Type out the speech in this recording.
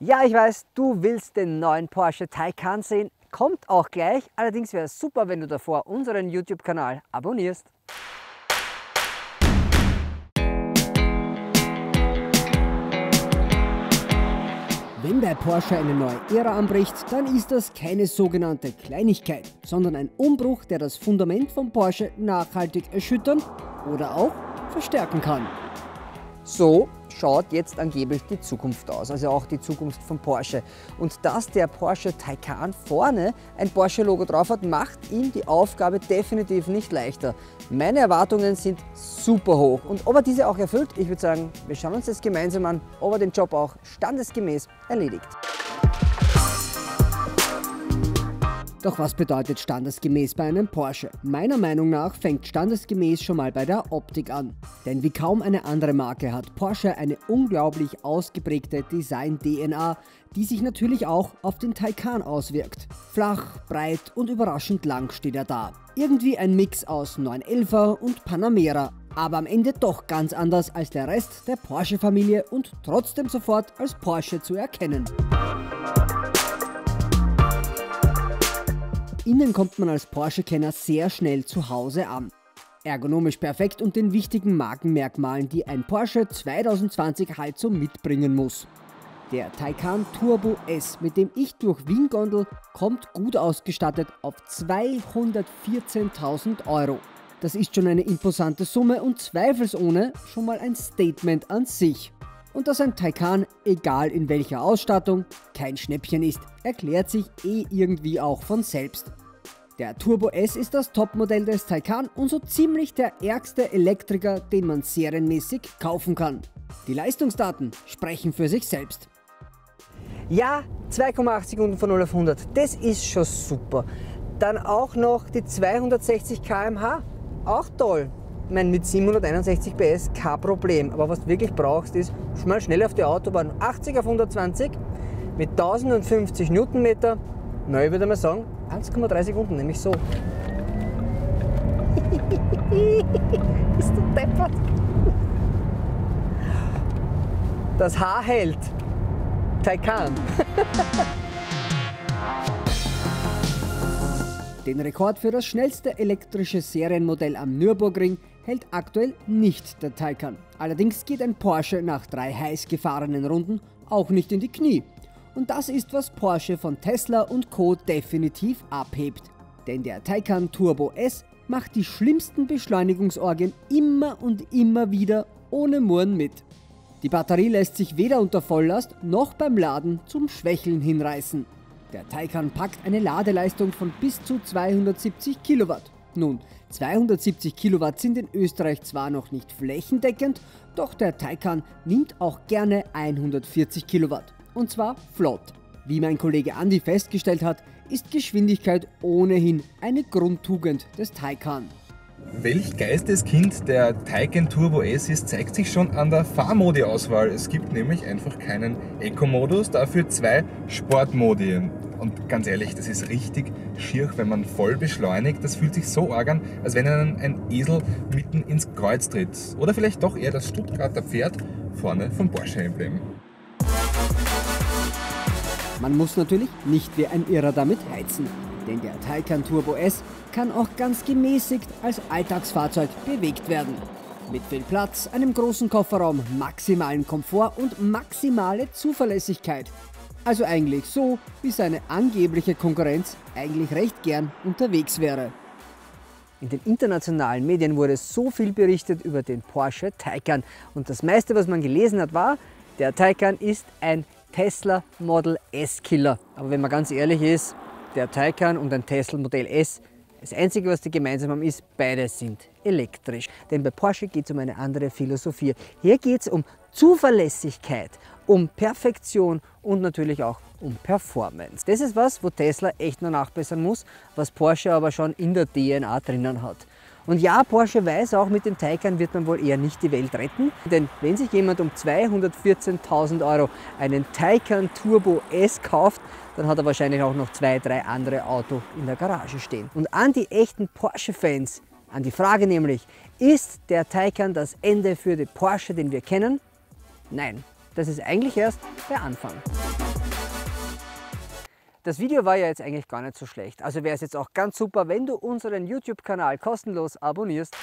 Ja, ich weiß, du willst den neuen Porsche Taycan sehen. Kommt auch gleich. Allerdings wäre es super, wenn du davor unseren YouTube-Kanal abonnierst. Wenn bei Porsche eine neue Ära anbricht, dann ist das keine sogenannte Kleinigkeit, sondern ein Umbruch, der das Fundament von Porsche nachhaltig erschüttern oder auch verstärken kann. So schaut jetzt angeblich die Zukunft aus, also auch die Zukunft von Porsche. Und dass der Porsche Taycan vorne ein Porsche-Logo drauf hat, macht ihm die Aufgabe definitiv nicht leichter. Meine Erwartungen sind super hoch und ob er diese auch erfüllt, ich würde sagen, wir schauen uns das gemeinsam an, ob er den Job auch standesgemäß erledigt. Doch was bedeutet standesgemäß bei einem Porsche? Meiner Meinung nach fängt standesgemäß schon mal bei der Optik an. Denn wie kaum eine andere Marke hat Porsche eine unglaublich ausgeprägte Design-DNA, die sich natürlich auch auf den Taycan auswirkt. Flach, breit und überraschend lang steht er da. Irgendwie ein Mix aus 911er und Panamera, aber am Ende doch ganz anders als der Rest der Porsche-Familie und trotzdem sofort als Porsche zu erkennen. Innen kommt man als Porsche-Kenner sehr schnell zu Hause an. Ergonomisch perfekt und den wichtigen Markenmerkmalen, die ein Porsche 2020 halt so mitbringen muss. Der Taycan Turbo S, mit dem ich durch Wien gondel, kommt gut ausgestattet auf 214.000 Euro. Das ist schon eine imposante Summe und zweifelsohne schon mal ein Statement an sich. Und dass ein Taycan, egal in welcher Ausstattung, kein Schnäppchen ist, erklärt sich eh irgendwie auch von selbst. Der Turbo S ist das Topmodell des Taycan und so ziemlich der ärgste Elektriker, den man serienmäßig kaufen kann. Die Leistungsdaten sprechen für sich selbst. Ja, 2,8 Sekunden von 0 auf 100, das ist schon super. Dann auch noch die 260 km/h, auch toll. Ich meine, mit 761 PS kein Problem, aber was du wirklich brauchst, ist mal schnell auf die Autobahn 80 auf 120 mit 1050 Newtonmeter. Na, ich würde mal sagen, 1,3 Sekunden, nämlich so. Bist du deppert? Das Haar hält. Taycan. Den Rekord für das schnellste elektrische Serienmodell am Nürburgring hält aktuell nicht der Taycan. Allerdings geht ein Porsche nach drei heiß gefahrenen Runden auch nicht in die Knie. Und das ist, was Porsche von Tesla und Co. definitiv abhebt. Denn der Taycan Turbo S macht die schlimmsten Beschleunigungsorgien immer und immer wieder ohne Murren mit. Die Batterie lässt sich weder unter Volllast noch beim Laden zum Schwächeln hinreißen. Der Taycan packt eine Ladeleistung von bis zu 270 Kilowatt. Nun, 270 Kilowatt sind in Österreich zwar noch nicht flächendeckend, doch der Taycan nimmt auch gerne 140 Kilowatt und zwar flott. Wie mein Kollege Andy festgestellt hat, ist Geschwindigkeit ohnehin eine Grundtugend des Taycan. Welch Geisteskind der Taycan Turbo S ist, zeigt sich schon an der Fahrmodi-Auswahl. Es gibt nämlich einfach keinen Eco-Modus, dafür zwei Sportmodi. Und ganz ehrlich, das ist richtig schier, wenn man voll beschleunigt. Das fühlt sich so arg an, als wenn einen ein Esel mitten ins Kreuz tritt. Oder vielleicht doch eher das Stuttgarter Pferd vorne vom Porsche-Emblem. Man muss natürlich nicht wie ein Irrer damit heizen, denn der Taycan Turbo S kann auch ganz gemäßigt als Alltagsfahrzeug bewegt werden. Mit viel Platz, einem großen Kofferraum, maximalen Komfort und maximale Zuverlässigkeit. Also eigentlich so, wie seine angebliche Konkurrenz eigentlich recht gern unterwegs wäre. In den internationalen Medien wurde so viel berichtet über den Porsche Taycan und das meiste, was man gelesen hat, war, der Taycan ist ein Tesla Model S Killer. Aber wenn man ganz ehrlich ist, der Taycan und ein Tesla Modell S, das Einzige, was die gemeinsam haben, ist, beide sind elektrisch. Denn bei Porsche geht es um eine andere Philosophie. Hier geht es um Zuverlässigkeit, um Perfektion und natürlich auch um Performance. Das ist was, wo Tesla echt noch nachbessern muss, was Porsche aber schon in der DNA drinnen hat. Und ja, Porsche weiß auch, mit dem Taycan wird man wohl eher nicht die Welt retten. Denn wenn sich jemand um 214.000 Euro einen Taycan Turbo S kauft, dann hat er wahrscheinlich auch noch zwei, drei andere Autos in der Garage stehen. Und an die echten Porsche-Fans, an die Frage nämlich, ist der Taycan das Ende für den Porsche, den wir kennen? Nein, das ist eigentlich erst der Anfang. Das Video war ja jetzt eigentlich gar nicht so schlecht. Also wäre es jetzt auch ganz super, wenn du unseren YouTube-Kanal kostenlos abonnierst